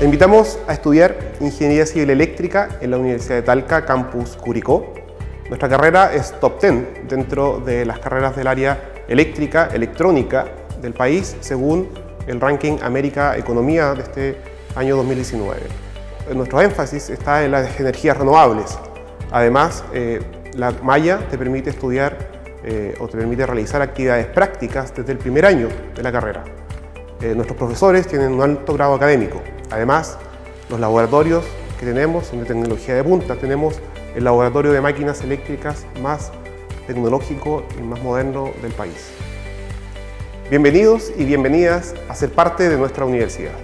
Te invitamos a estudiar Ingeniería Civil Eléctrica en la Universidad de Talca, Campus Curicó. Nuestra carrera es top 10 dentro de las carreras del área eléctrica, electrónica del país, según el ranking América Economía de este año 2019. Nuestro énfasis está en las energías renovables. Además, eh, la malla te permite estudiar eh, o te permite realizar actividades prácticas desde el primer año de la carrera. Eh, nuestros profesores tienen un alto grado académico. Además, los laboratorios que tenemos son de tecnología de punta. Tenemos el laboratorio de máquinas eléctricas más tecnológico y más moderno del país. Bienvenidos y bienvenidas a ser parte de nuestra universidad.